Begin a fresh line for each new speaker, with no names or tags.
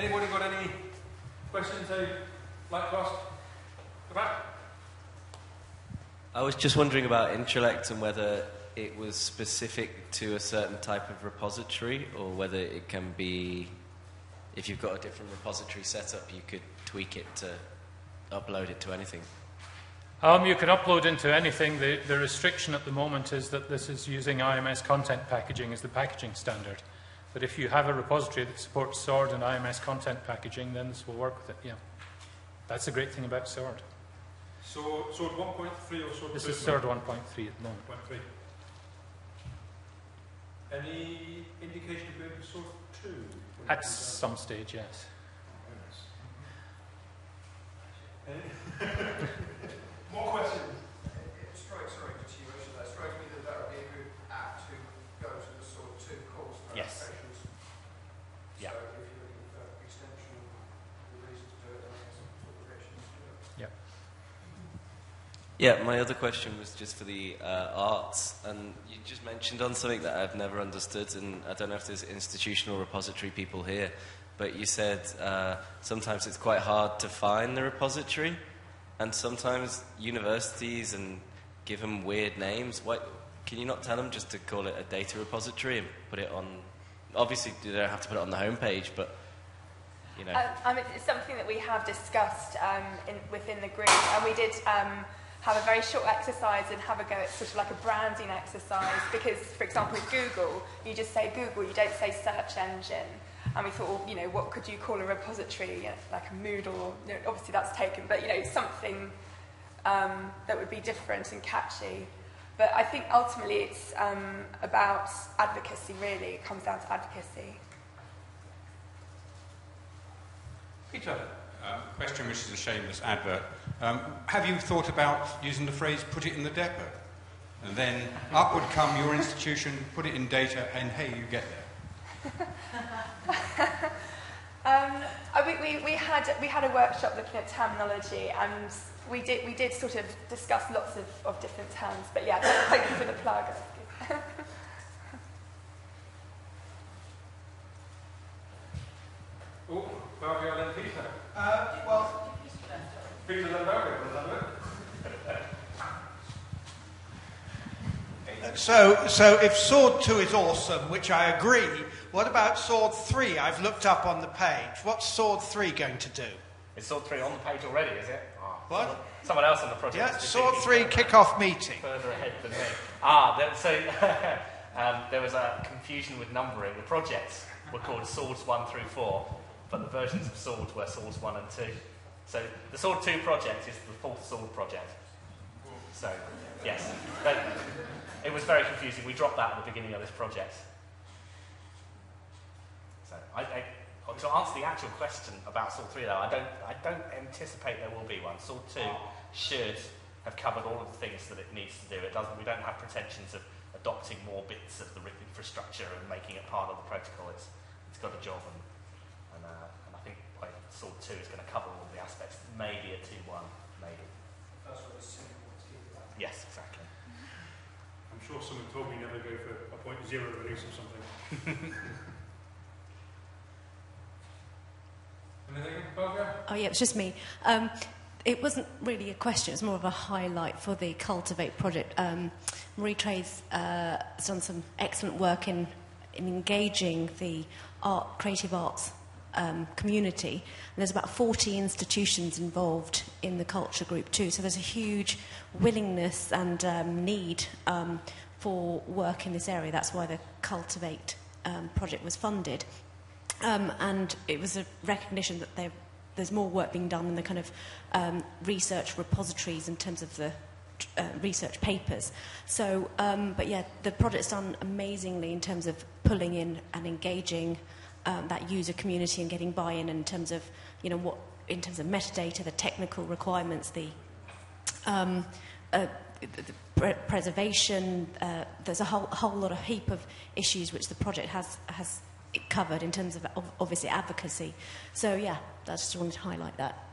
Anybody got any questions they'd like to ask? The back?
I was just wondering about Intrallect and whether it was specific to a certain type of repository or whether it can be, if you've got a different repository setup, you could tweak it to upload it to anything.
Um, you can upload into anything. The, the restriction at the moment is that this is using IMS content packaging as the packaging standard. But if you have a repository that supports SWORD and IMS content packaging, then this will work with it, yeah. That's the great thing about SWORD.
So, SWORD 1.3 or SWORD
This
2?
is SWORD 1.3 at the moment.
1.3. Any indication of going to SWORD 2?
At some stage, yes.
Oh, down? Any- More questions?
It strikes, sorry, to you, Richard, that strikes me that that would be a good app to go to the sort of two course for
Yes.
applications.
Yeah.
So if you're looking for extension of the reason to do it, then there's some sort of provisions to do it.
Yeah, my other question was just for the uh, arts, and you just mentioned on something that I've never understood, and I don't know if there's institutional repository people here, but you said uh, sometimes it's quite hard to find the repository, and sometimes universities and give them weird names. What can you not tell them just to call it a data repository and put it on? Obviously, you don't have to put it on the homepage, but you know.
Um, I mean, it's something that we have discussed um, in, within the group, and we did um, have a very short exercise and have a go at sort of like a branding exercise. Because, for example, with Google, you just say Google, you don't say search engine. And we thought, well, you know, what could you call a repository, like a Moodle? You know, obviously, that's taken, but you know, something um, that would be different and catchy. But I think ultimately it's um, about advocacy. Really, it comes down to advocacy.
Peter?
Um, question which is a shameless advert. Um, have you thought about using the phrase put it in the depot? And then up would come your institution, put it in data, and hey, you get there.
Um, I, we, we, we, had, we had a workshop looking at terminology and we did, we did sort of discuss lots of, of different terms. But yeah, thank you for the plug.
Oh, Mario then Peter.
Uh, well,
Peter then Mario, was that it?
So, so if Sword 2 is awesome, which I agree, what about Sword 3? I've looked up on the page. What's Sword 3 going to do?
Is Sword 3 on the page already, is it? Oh,
What?
Someone, someone else on the project.
Yeah, Sword 3 kick-off meeting.
Further ahead than me. Ah, there, so um, there was a confusion with numbering. The projects were called Swords 1 through 4, but the versions of Swords were Swords 1 and 2. So the Sword 2 project is the fourth Sword project. So, yes. But it was very confusing. We dropped that at the beginning of this project. So, I, I, to answer the actual question about Sword 3, though, I don't, I don't anticipate there will be one. Sword 2 should have covered all of the things that it needs to do. It doesn't, we don't have pretensions of adopting more bits of the infrastructure and making it part of the protocol. It's, it's got a job, and, and, and I think like, Sword 2 is going to cover all the aspects. Maybe a 2 1, maybe.
that's what it's simple to keep it that.
Yes, exactly.
I'm sure someone told me never go for a point zero release or something. Anything, Barbara?
Oh, yeah, it's just me. Um, it wasn't really a question, it's more of a highlight for the Kultivate project. Um, Marie-Therese uh, has done some excellent work in, in engaging the art, creative arts um, community. And there's about 40 institutions involved in the culture group too. So there's a huge willingness and um, need um, for work in this area. That's why the Kultivate um, project was funded. Um, and it was a recognition that there, there's more work being done in the kind of um, research repositories in terms of the uh, research papers. So, but yeah, the project's done amazingly in terms of pulling in and engaging um, that user community and getting buy-in in terms of, you know, what in terms of metadata, the technical requirements, the um, uh, the pre- preservation. Uh, there's a whole, whole lot of heap of issues which the project has has covered in terms of obviously advocacy. So yeah, I just wanted to highlight that.